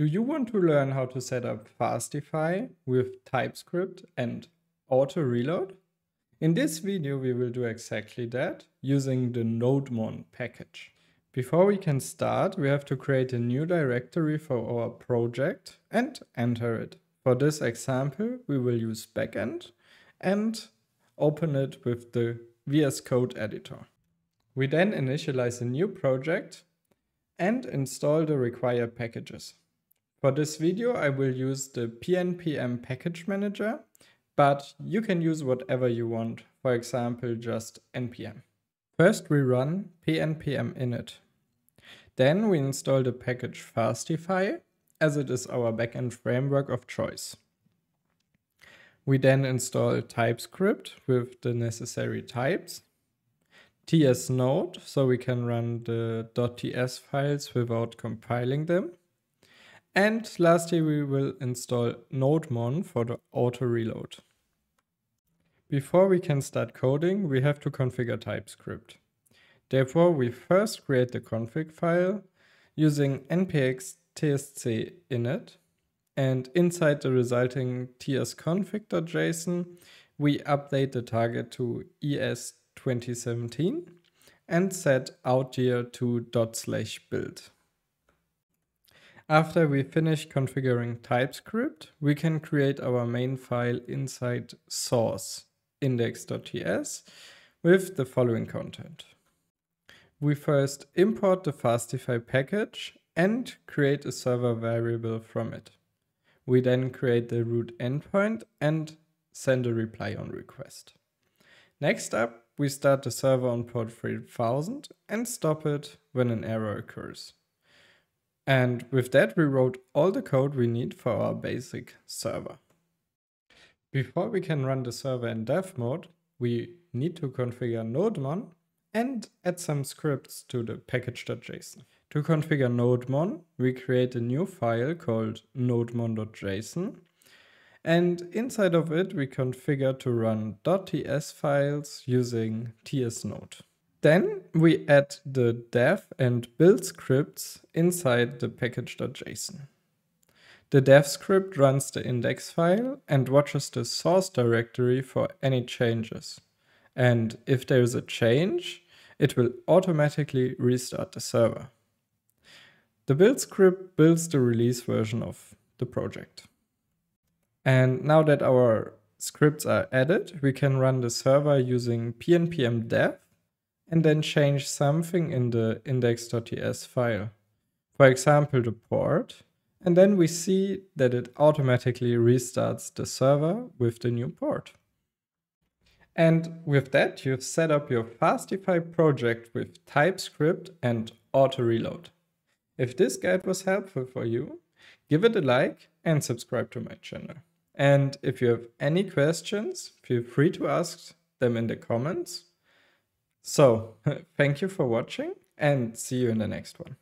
Do you want to learn how to set up Fastify with TypeScript and auto reload? In this video, we will do exactly that using the NodeMon package. Before we can start, we have to create a new directory for our project and enter it. For this example, we will use backend and open it with the VS Code editor. We then initialize a new project and install the required packages. For this video, I will use the PNPM package manager, but you can use whatever you want, for example, just npm. First, we run pnpm init. Then we install the package Fastify, as it is our backend framework of choice. We then install TypeScript with the necessary types, tsnode, so we can run the .ts files without compiling them, and lastly, we will install NodeMon for the auto reload. Before we can start coding, we have to configure TypeScript. Therefore, we first create the config file using npx tsc init, and inside the resulting tsconfig.json, we update the target to ES 2017 and set outDir to dot slash build. After we finish configuring TypeScript, we can create our main file inside source index.ts with the following content. We first import the Fastify package and create a server variable from it. We then create the root endpoint and send a reply on request. Next up, we start the server on port 3000 and stop it when an error occurs. And with that, we wrote all the code we need for our basic server. Before we can run the server in dev mode, we need to configure NodeMon and add some scripts to the package.json. To configure NodeMon, we create a new file called nodemon.json. And inside of it, we configure to run .ts files using tsnode. Then we add the dev and build scripts inside the package.json. The dev script runs the index file and watches the source directory for any changes. And if there is a change, it will automatically restart the server. The build script builds the release version of the project. And now that our scripts are added, we can run the server using pnpm dev and then change something in the index.ts file. For example, the port. And then we see that it automatically restarts the server with the new port. And with that, you've set up your Fastify project with TypeScript and auto reload. If this guide was helpful for you, give it a like and subscribe to my channel. And if you have any questions, feel free to ask them in the comments so, thank you for watching and see you in the next one.